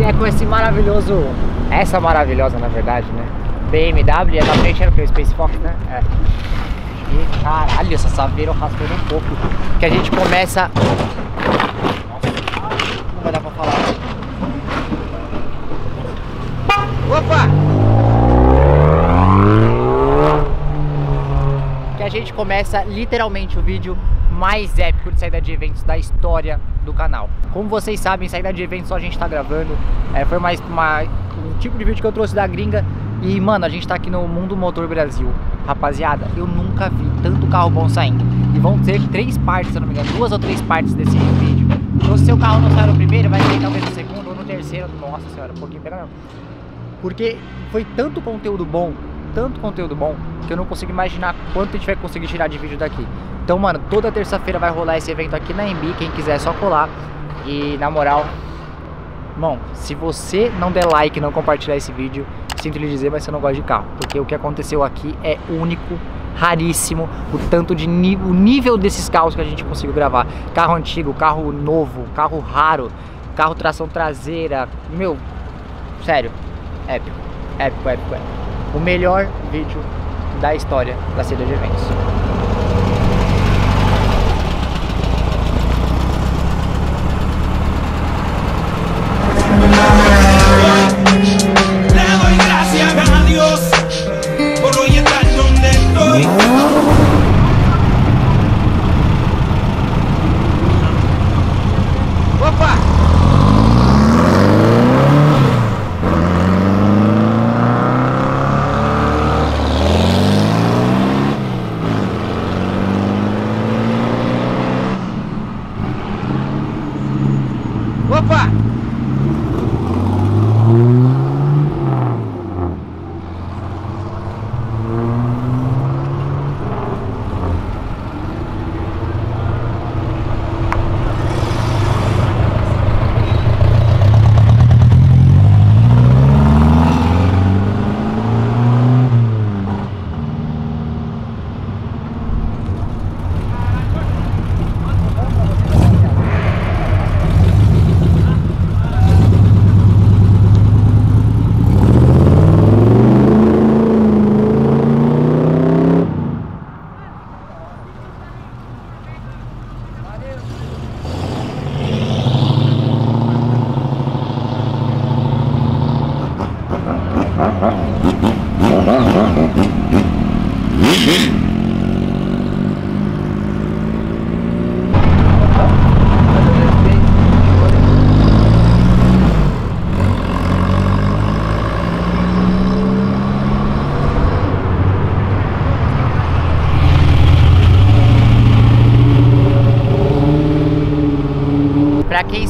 É com esse maravilhoso, essa maravilhosa na verdade, né? BMW, e na frente era o que? O Space Fox, né? É. E caralho, essa saveira raspei um pouco. Que a gente começa. Nossa, não vai dar pra falar. Opa! Que a gente começa literalmente o vídeo mais épico de saída de eventos da história do canal. Como vocês sabem, saída de eventos só a gente tá gravando. É, foi mais uma, um tipo de vídeo que eu trouxe da gringa. E, mano, a gente tá aqui no Mundo Motor Brasil. Rapaziada, eu nunca vi tanto carro bom saindo. E vão ter três partes, se eu não me engano, duas ou três partes desse vídeo. Então, se seu carro não sair no primeiro, vai sair talvez no segundo ou no terceiro. Nossa senhora, um pouquinho pega não. Porque foi tanto conteúdo bom, tanto conteúdo bom, que eu não consigo imaginar quanto a gente vai conseguir tirar de vídeo daqui. Então, mano, toda terça-feira vai rolar esse evento aqui na Embi. Quem quiser é só colar. E, na moral, Bom, se você não der like não compartilhar esse vídeo, sinto lhe dizer, mas você não gosta de carro. Porque o que aconteceu aqui é único, raríssimo, o tanto de o nível desses carros que a gente conseguiu gravar. Carro antigo, carro novo, carro raro, carro tração traseira. Meu, sério, épico, épico, épico, épico. O melhor vídeo da história da CD de eventos.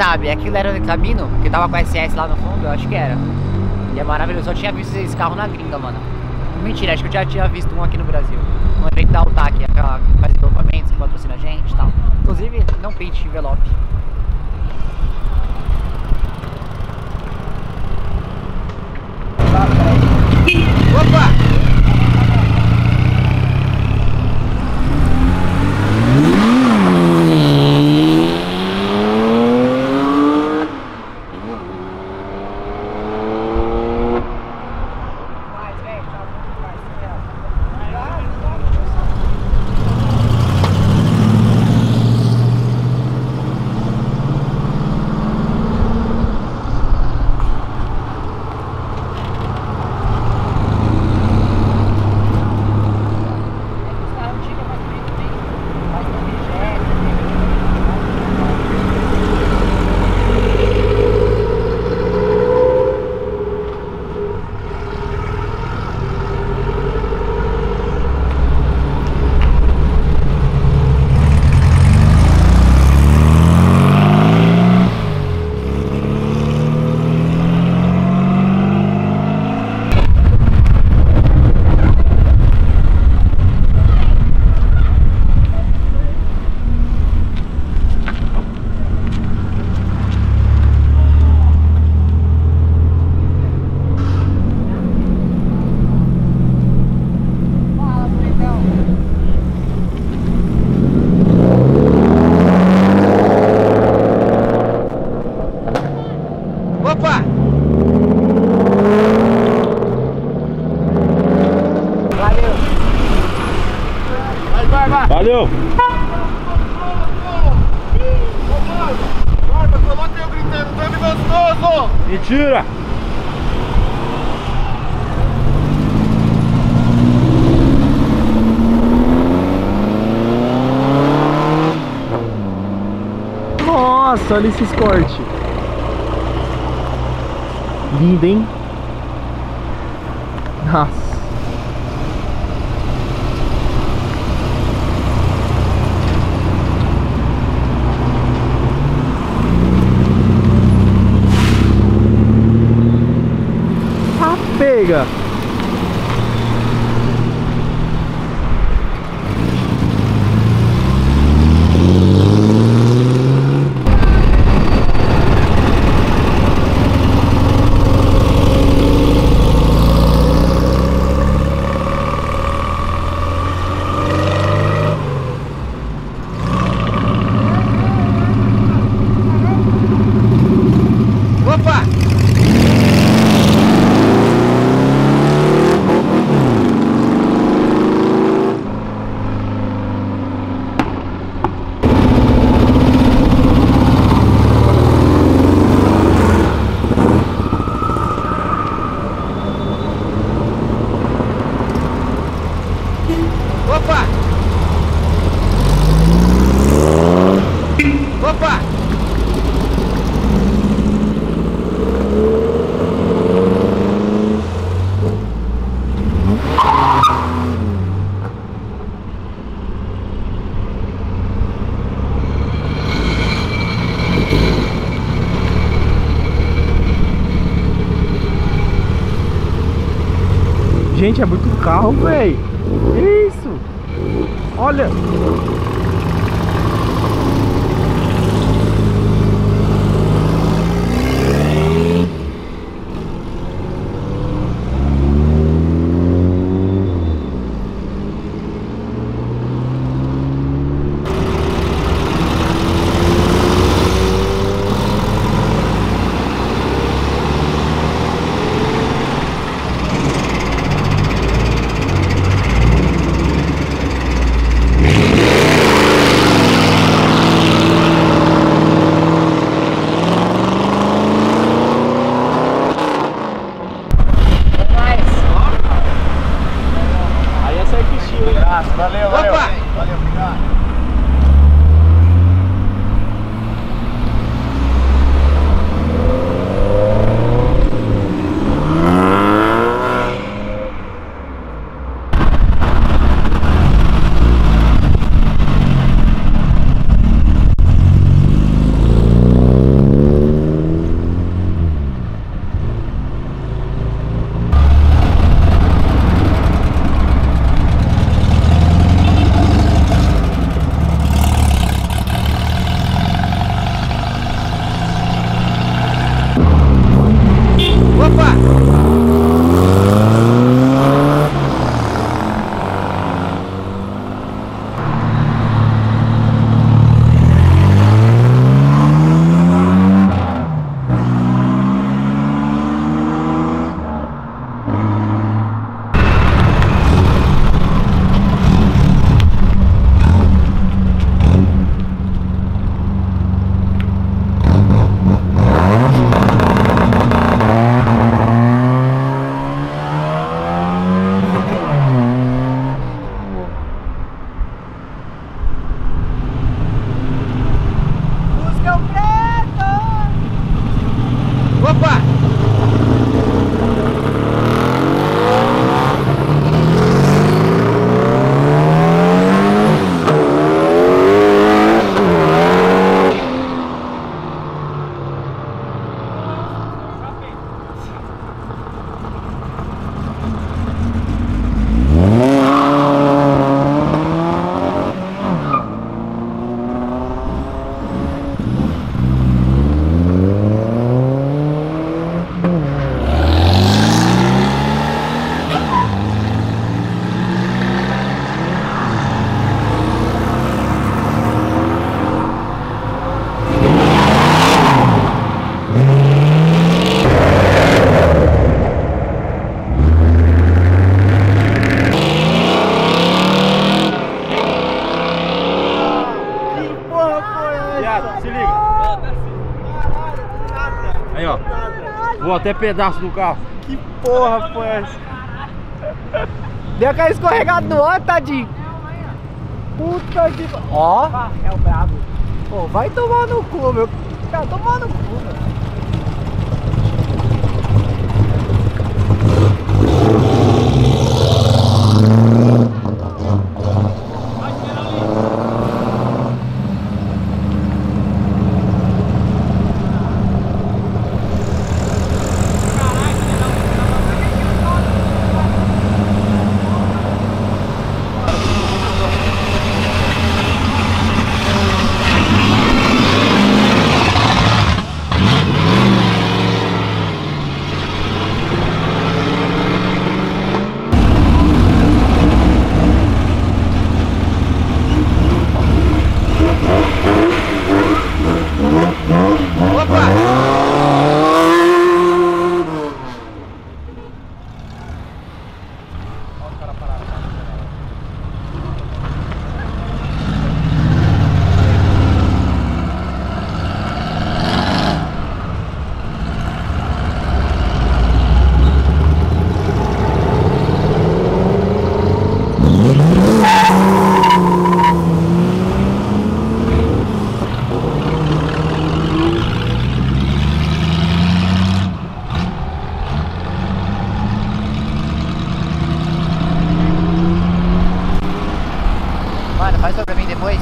Sabe, aquilo era o Camino, que tava com a SS lá no fundo, eu acho que era. E é maravilhoso, eu só tinha visto esse carro na gringa, mano. Mentira, acho que eu já tinha visto um aqui no Brasil. Um evento da Altac, aquela que faz envelopamentos, que patrocina a gente e tal. Inclusive, não pinte envelope. Opa! Opa! Vai, Barba. Valeu! Barba, coloca eu gritando, tamo gostoso! Mentira! Nossa, olha esses cortes. Lindo, hein? Nossa. деньгах. Vou até pedaço do carro. Que porra foi essa? Deu aquela escorregada no óleo, tadinho. Puta que. Ó. É o brabo. Pô, vai tomar no cu, meu. Tá tomando no cu, meu. Mano, faz pra mim depois.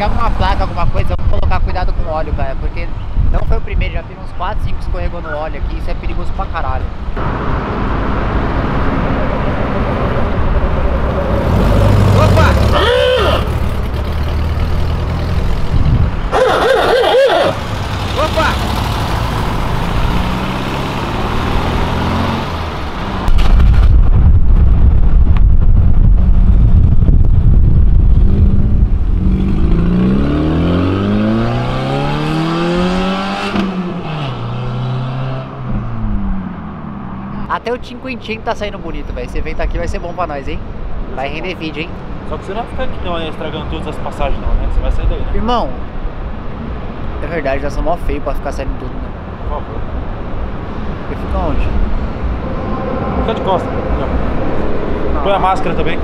Pega alguma placa, alguma coisa, vamos colocar cuidado com o óleo, cara. Porque não foi o primeiro, já teve uns 4, 5 escorregou no óleo aqui. Isso é perigoso pra caralho. Até o cinquentinho tá saindo bonito, velho. Esse evento aqui vai ser bom pra nós, hein? Vai render vídeo, hein? Só que você não vai ficar aqui não, né, estragando todas as passagens não, né? Você vai sair daí, né? Irmão, é verdade, já sou mó feio pra ficar saindo tudo, né? Por favor. Eu fico onde? Fica de costa. Aqui, ó. Põe a máscara também.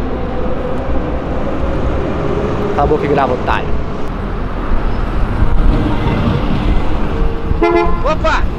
Acabou que grava otário. Opa!